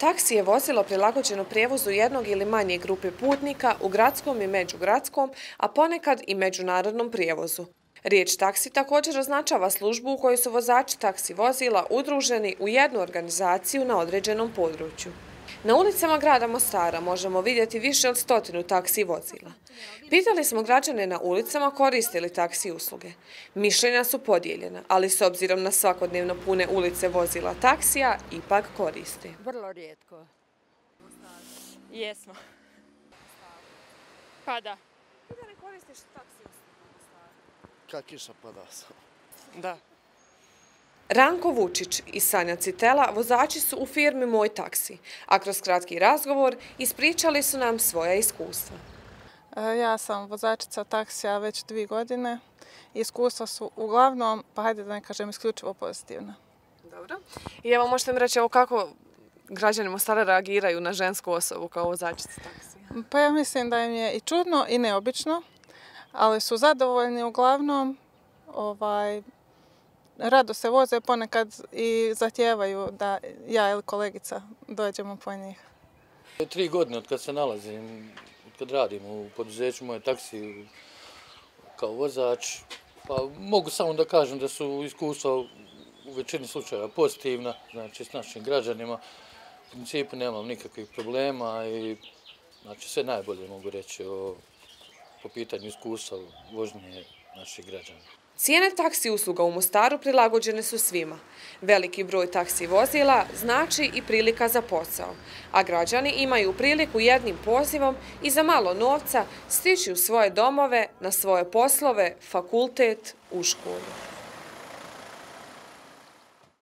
Taksi je vozilo prilagođeno prijevozu jednog ili manje grupe putnika u gradskom i međugradskom, a ponekad i međunarodnom prijevozu. Riječ taksi također označava službu u kojoj su vozači taksi vozila udruženi u jednu organizaciju na određenom području. Na ulicama grada Mostara možemo vidjeti više od stotinu taksi vozila. Pitali smo građane na ulicama koriste li taksi usluge. Mišljenja su podijeljena, ali s obzirom na svakodnevno pune ulice vozila taksija, ipak koriste. Vrlo rijetko. Jesmo. Pa da. Ti da ne koristiš taksi usluge u Mostaru? Kad kiša pada sam. Da. Ranko Vučić i Sanja Citela vozači su u firmi Moj taksi, a kroz kratki razgovor ispričali su nam svoja iskustva. E, Ja sam vozačica taksija već dvije godine. Iskustva su uglavnom, pa hajde da ne kažem, isključivo pozitivna. Dobro. I evo možete mi reći evo kako građani Mostara reagiraju na žensku osobu kao vozačicu taksija. Pa ja mislim da im je i čudno i neobično, ali su zadovoljni uglavnom, ovaj, rado se voze, ponekad i zatjevaju da ja ili kolegica dođemo po njih. Tri godine od kad se nalazim, od kad radim u poduzeću moje taksi kao vozač, pa mogu samo da kažem da su iskustva u većini slučajeva pozitivna, znači s našim građanima. U principu nemam nikakvih problema i znači sve najbolje mogu reći o, po pitanju iskustva vožnje naših građana. Cijene taksi usluga u Mostaru prilagođene su svima. Veliki broj taksi vozila znači i prilika za posao, a građani imaju priliku jednim pozivom i za malo novca stići u svoje domove, na svoje poslove, fakultet, u školu.